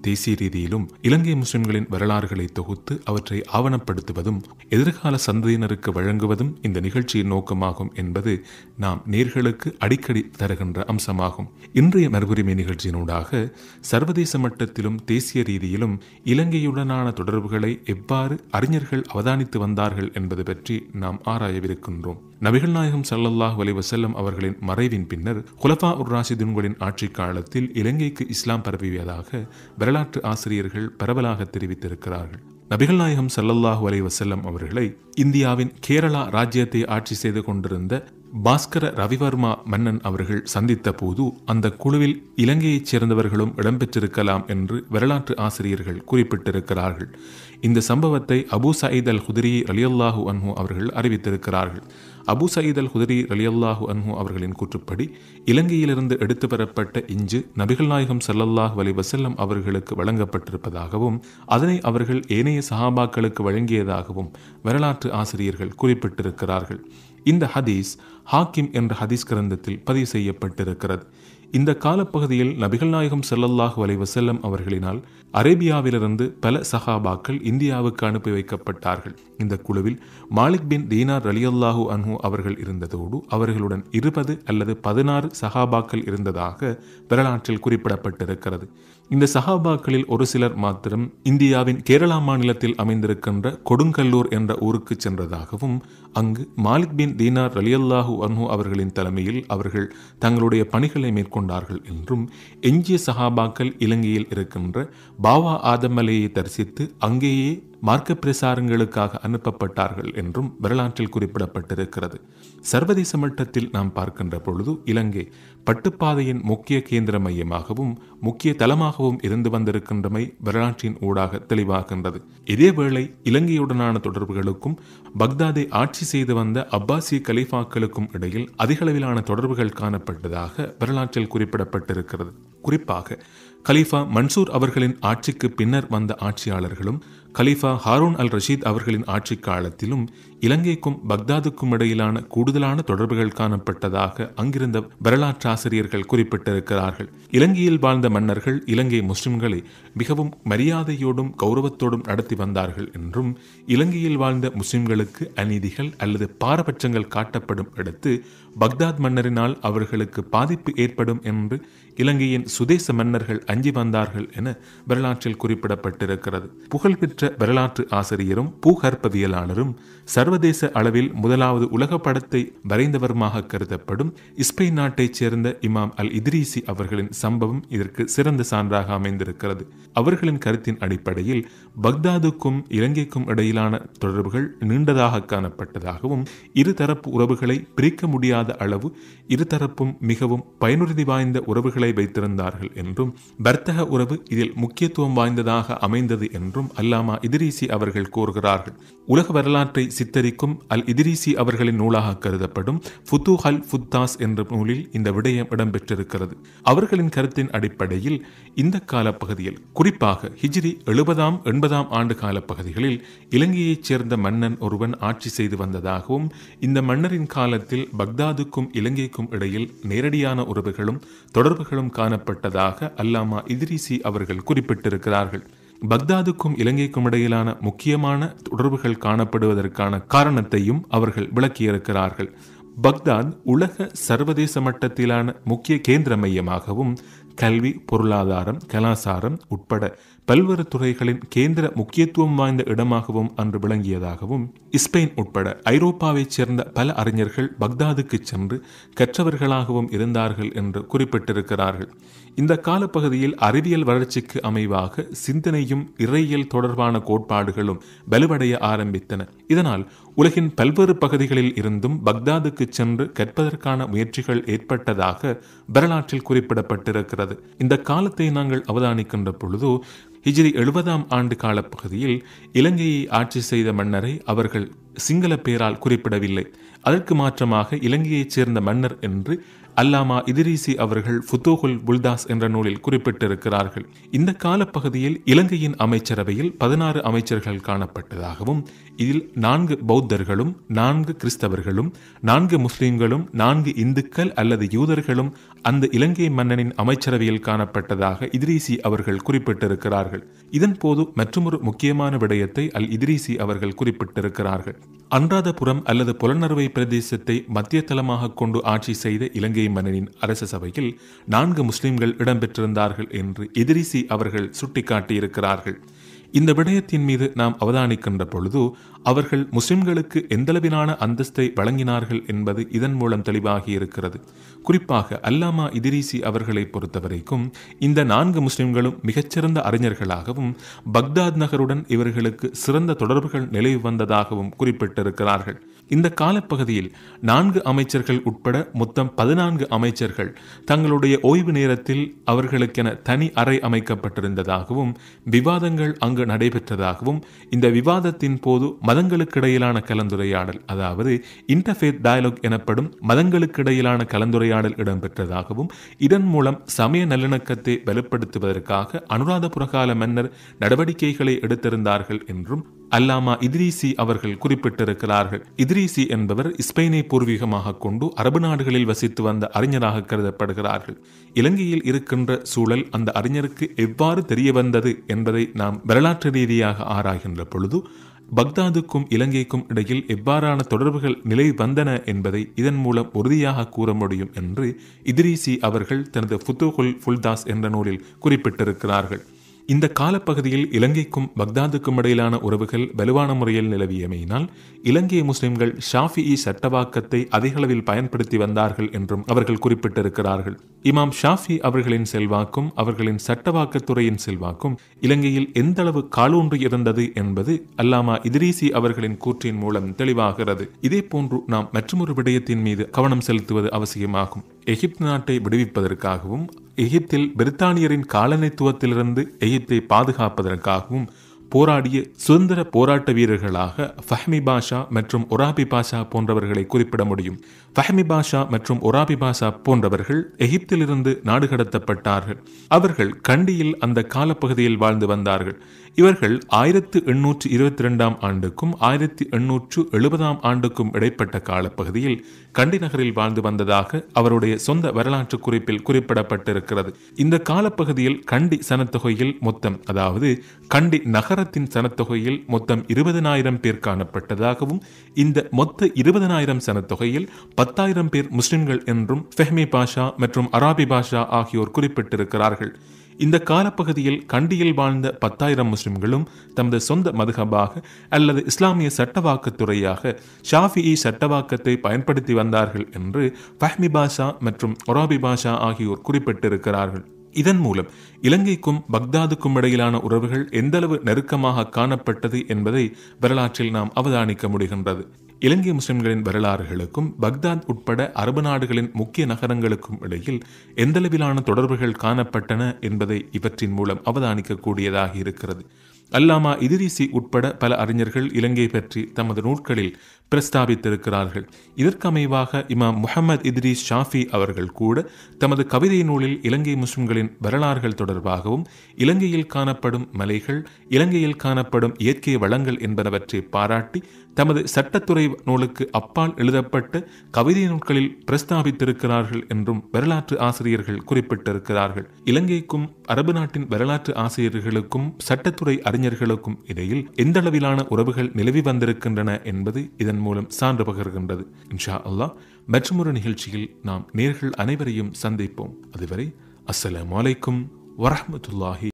தேசிய ரீதியிலும் இலங்கை முஸ்லிம்களின் வரலாறுகளை தொகுத்து அவற்றை ஆவணப்படுத்துவதும் எதிர்கால சந்ததியினருக்கு வழங்குவதும் இந்த நிகழ்ச்சியின் நோக்கமாகும் என்பது நாம் நேர்களுக்கு அடிக்கடி தருகின்ற அம்சமாகும். இன்றைய மறுபுரிமை நிகழ்ச்சியினூடாக சர்வதேச மட்டத்திலும் தேசிய ரீதியிலும் இலங்கையுடனான தொடர்புகளை எவ்வாறு அறிஞர்கள் அவதானித்து வந்தார்கள் என்பது பற்றி நாம் ஆராயவிருக்கின்றோம். நபிகள் நாயகம் சல்லல்லாஹ் அலைஹி அவர்களின் மறைவின் பின்னர் குலஃபா உர் ராஷிதுன்களின் ஆட்சி காலத்தில் இலங்கைக்கு இஸ்லாம் பரவியதாக வரலாற்று ஆசிரியர்கள் பரவலாக தெரிவித்திருக்கிறார்கள். நபிகள் நாயகம் சல்லல்லாஹு அலைஹி வசல்லம் அவர்களை இந்தியாவின் கேரளா ராஜ்யத்தை ஆட்சி செய்து கொண்டிருந்த பாஸ்கர ரவிவர்மா மன்னன் அவர்கள் சந்தித்த போது அந்த குழுவில் இலங்கையைச் சேர்ந்தவர்களும் இடம்பெற்றிருக்கலாம் என்று வரலாற்று ஆசிரியர்கள் குறிப்பிட்டிருக்கிறார்கள். இந்த சம்பவத்தை அபு சயீத் அல் ஹுதிரி ரலியல்லாஹு அன்ஹு அவர்கள் அறிவித்திருக்கிறார்கள். அபு சயீத் அல் ஹுதிரி ரலியல்லாஹு அன்ஹு அவர்களின் கூற்றுப்படி இலங்கையிலிருந்து எடுத்து வரப்பட்ட இஞ்சு நபிகள் நாயகம் சல்லல்லாஹ் அலி வசல்லம் அவர்களுக்கு வழங்கப்பட்டிருப்பதாகவும் அதனை அவர்கள் ஏனைய சஹாபாக்களுக்கு வழங்கியதாகவும் வரலாற்று ஆசிரியர்கள் குறிப்பிட்டிருக்கிறார்கள். இந்த ஹதீஸ் ஹாக்கிம் என்ற ஹதீஸ் கிரந்தத்தில் பதிவு செய்யப்பட்டிருக்கிறது. இந்த காலப்பகுதியில் நபிகள் நாயகம் செல்லல்லாஹு அலைவசல்லம் அவர்களினால் அரேபியாவிலிருந்து பல சஹாபாக்கள் இந்தியாவுக்கு அனுப்பி வைக்கப்பட்டார்கள். இந்த குழுவில் மாலிக் பின் தீனார் ரலியல்லாஹூ அன்ஹூ அவர்கள் இருந்ததோடு அவர்களுடன் இருபது அல்லது பதினாறு சஹாபாக்கள் இருந்ததாக வரலாற்றில் குறிப்பிடப்பட்டிருக்கிறது. இந்த சஹாபாக்களில் ஒரு சிலர் மாத்திரம் இந்தியாவின் கேரளா மாநிலத்தில் அமைந்திருக்கின்ற கொடுங்கல்லூர் என்ற ஊருக்கு சென்றதாகவும் அங்கு மாலிக் பின் தீனார் ரலியல்லாஹூ அன்ஹூ அவர்களின் தலைமையில் அவர்கள் தங்களுடைய பணிகளை மேற்கொண்டார்கள் என்றும் எஞ்சிய சஹாபாக்கள் இலங்கையில் இருக்கின்ற பாவா ஆதமலையை தரிசித்து அங்கேயே மார்க்க பிரசாரங்களுக்காக அனுப்பப்பட்டார்கள் என்றும் வரலாற்றில் குறிப்பிடப்பட்டிருக்கிறது. சர்வதேச மட்டத்தில் நாம் பார்க்கின்ற பொழுது இலங்கை பட்டுப்பாதையின் முக்கிய கேந்திர மையமாகவும் முக்கிய தளமாகவும் இருந்து வந்திருக்கின்றமை வரலாற்றின் ஊடாக தெளிவாகின்றது. இதேவேளை இலங்கையுடனான தொடர்புகளுக்கும் பக்தாதை ஆட்சி செய்து வந்த அப்பாசிய கலீஃபாக்களுக்கும் இடையில் அதிகளவிலான தொடர்புகள் காணப்பட்டதாக வரலாற்றில் குறிப்பிடப்பட்டிருக்கிறது. குறிப்பாக கலீஃபா மன்சூர் அவர்களின் ஆட்சிக்கு பின்னர் வந்த ஆட்சியாளர்களும் கலீஃபா ஹாரூன் அல் ரஷீத் அவர்களின் ஆட்சி காலத்திலும் இலங்கைக்கும் பக்தாதுக்கும் இடையிலான கூடுதலான தொடர்புகள் காணப்பட்டதாக அங்கிருந்த வரலாற்றாசிரியர்கள் குறிப்பிட்டிருக்கிறார்கள். இலங்கையில் வாழ்ந்த மன்னர்கள் இலங்கை முஸ்லிம்களை மிகவும் மரியாதையோடும் கௌரவத்தோடும் நடத்தி வந்தார்கள் என்றும் இலங்கையில் வாழ்ந்த முஸ்லிம்களுக்கு அநீதிகள் அல்லது பாரபட்சங்கள் காட்டப்படும் இடத்து பக்தாத் மன்னரினால் அவர்களுக்கு பாதிப்பு ஏற்படும் என்று இலங்கையின் சுதேச மன்னர்கள் அஞ்சி வந்தார்கள் என வரலாற்றில் குறிப்பிடப்பட்டிருக்கிறது. புகழ்பெற்ற வரலாற்று ஆசிரியரும் பூகற்பவியலாளரும் சர்வதேச அளவில் முதலாவது உலக படத்தை வரைந்தவருமாக கருதப்படும் ஸ்பெயின் நாட்டைச் சேர்ந்த இமாம் அல் இத்ரீசி அவர்களின் சம்பவம் இதற்கு சிறந்த சான்றாக அமைந்திருக்கிறது. அவர்களின் கருத்தின் அடிப்படையில் பக்தாதுக்கும் இலங்கைக்கும் இடையிலான தொடர்புகள் நீண்டதாக காணப்பட்டதாகவும் இருதரப்பு உறவுகளை பிரிக்க முடியாத அளவு இருதரப்பும் மிகவும் பயனுறுதி வாய்ந்த உறவுகளை வைத்திருந்தார்கள் என்றும் வர்த்தக உறவு இதில் முக்கியத்துவம் வாய்ந்ததாக அமைந்தது என்றும் அல்லாமா அல்லாமா இதிரீசி அவர்கள் கூறுகிறார்கள். உலக வரலாற்றை சித்தரிக்கும் அல் இதிரீசி அவர்களின் நூலாக கருதப்படும் ஃபுத்து ஹல் ஃபுத்தாஸ் என்ற நூலில் இந்த விடயம் இடம்பெற்றிருக்கிறது. அவர்களின் கருத்தின் அடிப்படையில் இந்த காலப்பகுதியில் குறிப்பாக ஹிஜ்ரி எழுபதாம் எண்பதாம் ஆண்டு காலப்பகுதிகளில் இலங்கையைச் சேர்ந்த மன்னன் ஒருவன் ஆட்சி செய்து வந்ததாகவும் இந்த மன்னரின் காலத்தில் பக்தாதுக்கும் இலங்கைக்கும் இடையில் நேரடியான உறவுகளும் தொடர்புகளும் காணப்பட்டதாக அல்லாமா இதிரிசி அவர்கள் குறிப்பிட்டிருக்கிறார்கள். பக்தாதுக்கும் இலங்கைக்கும் இடையிலான முக்கியமான தொடர்புகள் காணப்படுவதற்கான காரணத்தையும் அவர்கள் விளக்கியிருக்கிறார்கள். பக்தாத் உலக சர்வதேச மட்டத்திலான முக்கிய கேந்திர மையமாகவும் கல்வி பொருளாதாரம் கலாசாரம் உட்பட பல்வேறு துறைகளின் கேந்திர முக்கியத்துவம் வாய்ந்த இடமாகவும் அன்று விளங்கியதாகவும் ஸ்பெயின் உட்பட ஐரோப்பாவைச் சேர்ந்த பல அறிஞர்கள் பக்தாதுக்கு சென்று கற்றவர்களாகவும் இருந்தார்கள் என்று குறிப்பிட்டிருக்கிறார்கள். இந்த காலப்பகுதியில் அறிவியல் வளர்ச்சிக்கு அமைவாக சிந்தனையும் இறையியல் தொடர்பான கோட்பாடுகளும் வலுவடைய ஆரம்பித்தன. இதனால் உலகின் பல்வேறு பகுதிகளில் இருந்தும் பக்தாதுக்கு சென்று கற்பதற்கான முயற்சிகள் ஏற்பட்டதாக வரலாற்றில் குறிப்பிடப்பட்டிருக்கிறது. இந்த காலத்தை நாங்கள் அவதானிக்கின்ற பொழுது ஹிஜ்ரி எழுபதாம் ஆண்டு காலப்பகுதியில் இலங்கையை ஆட்சி செய்த மன்னரை அவர்கள் சிங்கள பெயரால் குறிப்பிடவில்லை. அதற்கு மாற்றமாக இலங்கையைச் சேர்ந்த மன்னர் என்று அல்லாமா இதிரீசி அவர்கள் ஃபுத்தோகுல் புல்தாஸ் என்ற நூலில் குறிப்பிட்டிருக்கிறார்கள். இந்த காலப்பகுதியில் இலங்கையின் அமைச்சரவையில் பதினாறு அமைச்சர்கள் காணப்பட்டதாகவும் இதில் நான்கு பௌத்தர்களும் நான்கு கிறிஸ்தவர்களும் நான்கு முஸ்லிம்களும் நான்கு இந்துக்கள் அல்லது யூதர்களும் அந்த இலங்கை மன்னனின் அமைச்சரவையில் காணப்பட்டதாக இதிரீசி அவர்கள் குறிப்பிட்டிருக்கிறார்கள். இதன் போது மற்றொரு முக்கியமான விடயத்தை அல் இத்ரீசி அவர்கள் குறிப்பிட்டிருக்கிறார்கள். அன்றாதபுரம் அல்லது புலனறுவை பிரதேசத்தை மத்திய தளமாக கொண்டு ஆட்சி செய்த இலங்கை மன்னனின் அரச சபையில் நான்கு முஸ்லிம்கள் இடம்பெற்றிருந்தார்கள் என்று எதிரிசி அவர்கள் சுட்டிக்காட்டியிருக்கிறார்கள். இந்த விடயத்தின் மீது நாம் அவதானிக்கின்ற பொழுது அவர்கள் முஸ்லிம்களுக்கு எந்தளவிலான அந்தஸ்தை வழங்கினார்கள் என்பது இதன் மூலம் தெளிவாகி இருக்கிறது குறிப்பாக அல்லாமா இதிரிசி அவர்களை பொறுத்தவரைக்கும் இந்த நான்கு முஸ்லிம்களும் மிகச்சிறந்த அறிஞர்களாகவும் பக்தாத் நகருடன் இவர்களுக்கு சிறந்த தொடர்புகள் நிலவி வந்ததாகவும் குறிப்பிட்டிருக்கிறார்கள். இந்த காலப்பகுதியில் நான்கு அமைச்சர்கள் உட்பட மொத்தம் பதினான்கு அமைச்சர்கள் தங்களுடைய ஓய்வு நேரத்தில் அவர்களுக்கென தனி அறை அமைக்கப்பட்டிருந்ததாகவும் விவாதங்கள் அங்கு நடைபெற்றதாகவும் இந்த விவாதத்தின் போது மதங்களுக்கிடையிலான கலந்துரையாடல் அதாவது இன்டர்ஃபேத் டயலாக் எனப்படும் மதங்களுக்கிடையிலான கலந்துரையாடல் இடம்பெற்றதாகவும் இதன் மூலம் சமய நல்லிணக்கத்தை வலுப்படுத்துவதற்காக அனுராதபுர கால மன்னர் நடவடிக்கைகளை எடுத்திருந்தார்கள் என்றும் அல்லாமா இத்ரீசி அவர்கள் குறிப்பிட்டிருக்கிறார்கள். இத்ரீசி என்பவர் ஸ்பெயினை பூர்வீகமாக கொண்டு அரபு நாடுகளில் வசித்து வந்த அறிஞராக கருதப்படுகிறார்கள். இலங்கையில் இருக்கின்ற சூழல் அந்த அறிஞருக்கு எவ்வாறு தெரிய வந்தது என்பதை நாம் வரலாற்று ரீதியாக ஆராய்கின்ற பொழுது பக்தாதுக்கும் இலங்கைக்கும் இடையில் எவ்வாறான தொடர்புகள் நிலை வந்தன என்பதை இதன் மூலம் உறுதியாக கூற முடியும் என்று இத்ரீசி அவர்கள் தனது ஃபுத்துகுல் ஃபுல்தாஸ் என்ற நூலில் குறிப்பிட்டிருக்கிறார்கள். இந்த காலப்பகுதியில் இலங்கைக்கும் பக்தாதுக்கும் இடையிலான உறவுகள் வலுவான முறையில் நிலவியமையினால் இலங்கை முஸ்லிம்கள் ஷாஃபி சட்டவாக்கத்தை அதிகளவில் பயன்படுத்தி வந்தார்கள் என்றும் அவர்கள் குறிப்பிட்டிருக்கிறார்கள். இமாம் ஷாஃபி அவர்களின் செல்வாக்கும் அவர்களின் சட்டவாக்கத்துறையின் செல்வாக்கும் இலங்கையில் எந்த அளவு காலூன்றி இருந்தது என்பது அல்லாமா இதிரீசி அவர்களின் கூற்றின் மூலம் தெளிவாகிறது. இதே போன்று நாம் மற்றொரு விடயத்தின் மீது கவனம் செலுத்துவது அவசியமாகும். எகிப்து நாட்டை விடுவிப்பதற்காகவும் எகிப்தில் பிரித்தானியரின் காலனித்துவத்திலிருந்து எகிப்தை பாதுகாப்பதற்காகவும் போராடிய சுதந்திர போராட்ட வீரர்களாக ஃபஹ்மி பாஷா மற்றும் ஒராபி பாஷா போன்றவர்களை குறிப்பிட முடியும். ஃபஹ்மி பாஷா மற்றும் ஒராபி பாஷா போன்றவர்கள் எகிப்திலிருந்து நாடு கடத்தப்பட்டார்கள் அவர்கள் கண்டியில் அந்த காலப்பகுதியில் வாழ்ந்து வந்தார்கள். இவர்கள் ஆயிரத்து எண்ணூற்று இருபத்தி ரெண்டாம் ஆண்டுக்கும் ஆயிரத்தி எண்ணூற்று எழுபதாம் ஆண்டுக்கும் இடைப்பட்ட காலப்பகுதியில் கண்டி நகரில் வாழ்ந்து வந்ததாக அவருடைய சொந்த வரலாற்று குறிப்பில் குறிப்பிடப்பட்டிருக்கிறது. இந்த காலப்பகுதியில் கண்டி சனத்தொகையில் மொத்தம் அதாவது கண்டி நகரத்தின் சனத்தொகையில் மொத்தம் இருபதனாயிரம் பேர் காணப்பட்டதாகவும் இந்த மொத்த இருபதனாயிரம் சனத்தொகையில் பத்தாயிரம் பேர் முஸ்லிம்கள் என்றும் ஃபெஹ்மி பாஷா மற்றும் அராபி பாஷா ஆகியோர் குறிப்பிட்டிருக்கிறார்கள். இந்த காலப்பகுதியில் கண்டியில் வாழ்ந்த பத்தாயிரம் முஸ்லிம்களும் தமது சொந்த மதுகபாக அல்லது இஸ்லாமிய சட்டவாக்கத்துறையாக ஷாஃபிஇ சட்டவாக்கத்தை பயன்படுத்தி வந்தார்கள் என்று ஃபஹ்மி பாஷா மற்றும் ஒராபி பாஷா ஆகியோர் குறிப்பிட்டிருக்கிறார்கள். இதன் மூலம் இலங்கைக்கும் பக்தாதுக்கும் இடையிலான உறவுகள் எந்தளவு நெருக்கமாக காணப்பட்டது என்பதை வரலாற்றில் நாம் அவதானிக்க முடிகின்றது. இலங்கை முஸ்லிம்களின் வரலாறுகளுக்கும் பக்தாத் உட்பட அரபு நாடுகளின் முக்கிய நகரங்களுக்கும் இடையில் எந்தளவிலான தொடர்புகள் காணப்பட்டன என்பதை இவற்றின் மூலம் அவதானிக்கக்கூடியதாக இருக்கிறது. அல்லாமா இதிரிசி உட்பட பல அறிஞர்கள் இலங்கை பற்றி தமது நூல்களில் பிரஸ்தாபித்திருக்கிறார்கள். இதற்கமைவாக இமாம் முகமது இத்ரீஸ் ஷாஃபி அவர்கள் கூட தமது கவிதை நூலில் இலங்கை முஸ்லிம்களின் வரலாறுகள் தொடர்பாகவும் இலங்கையில் காணப்படும் மலைகள் இலங்கையில் காணப்படும் இயற்கை வளங்கள் என்பனவற்றை பாராட்டி தமது சட்டத்துறை நூலுக்கு அப்பால் எழுதப்பட்ட கவிதை நூல்களில் பிரஸ்தாபித்திருக்கிறார்கள் என்றும் வரலாற்று ஆசிரியர்கள் குறிப்பிட்டிருக்கிறார்கள். இலங்கைக்கும் அரபு நாட்டின் வரலாற்று ஆசிரியர்களுக்கும் சட்டத்துறை அறிஞர்களுக்கும் இடையில் எந்தளவிலான உறவுகள் நிலவி வந்திருக்கின்றன என்பது இதன் மூலம் சான்று பகர்கின்றது. இன்ஷா அல்லாஹ் மற்றொரு நிகழ்ச்சியில் நாம் நேர்கள் அனைவரையும் சந்திப்போம். அதுவரை அஸ்ஸலாமு வலைக்கும் வரமத்துல்லாஹி